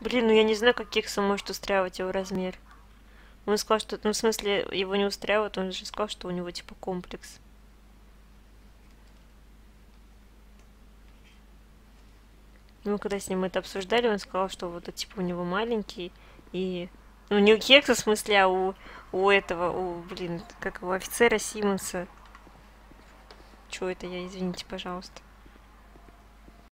Блин, ну я не знаю, как Кекса может устраивать его размер. Он сказал, что... Ну, в смысле, его не устраивает, он же сказал, что у него, типа, комплекс. Ну, мы когда с ним это обсуждали, он сказал, что вот, типа, у него маленький, и... Ну, не у Кекса, в смысле, а у, у этого, у, блин, как у офицера Симонса. Чё это я, извините, пожалуйста.